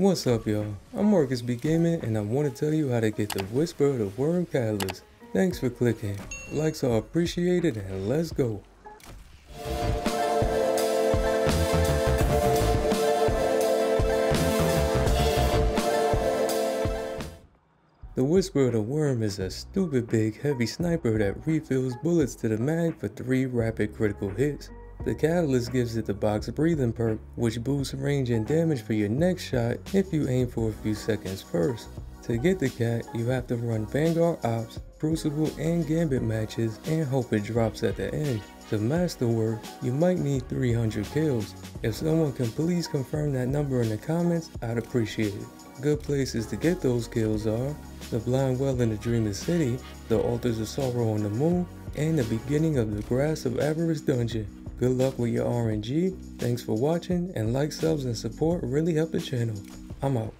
What's up y'all? I'm Marcus B Gaming and I want to tell you how to get the Whisper of the Worm Catalyst. Thanks for clicking. Likes are appreciated and let's go. The Whisper of the Worm is a stupid big heavy sniper that refills bullets to the mag for 3 rapid critical hits. The Catalyst gives it the box breathing perk, which boosts range and damage for your next shot if you aim for a few seconds first. To get the cat, you have to run Vanguard Ops, Crucible and Gambit matches and hope it drops at the end. To master work, you might need 300 kills. If someone can please confirm that number in the comments, I'd appreciate it. Good places to get those kills are the Blind Well in the Dreaming City, the Altars of Sorrow on the Moon, and the beginning of the Grasp of Avarice dungeon. Good luck with your RNG, thanks for watching, and like, subs, and support really help the channel. I'm out.